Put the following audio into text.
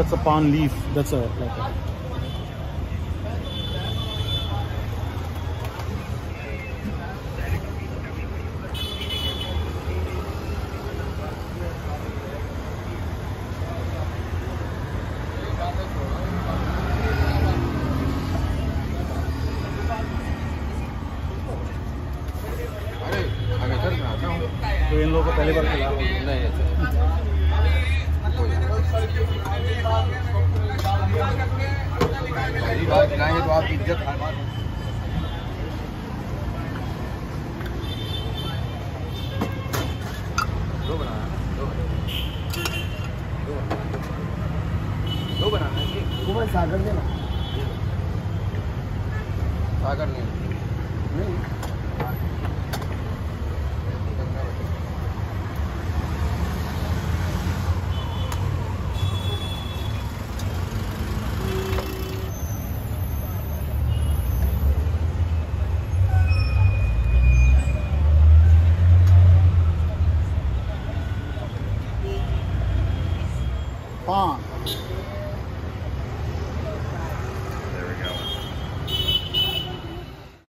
that's a paan leaf. That's a like a, तो इन लोगों को पहली बार खिला नहीं बार खिलाएँगे तो आपकी इज़्ज़त हमारी दो बनाना दो दो बनाना। दो बनाना है, ठीक। कुमार सागर देना। सागर नहीं। नहीं पान